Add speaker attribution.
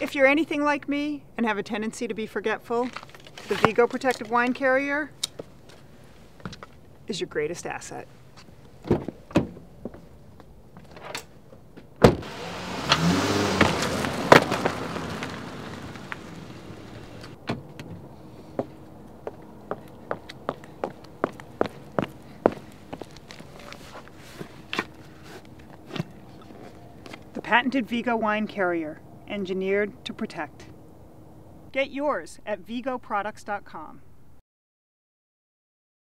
Speaker 1: If you're anything like me and have a tendency to be forgetful, the Vigo Protective Wine Carrier is your greatest asset. The patented Vigo wine carrier, engineered to protect. Get yours at vigoproducts.com.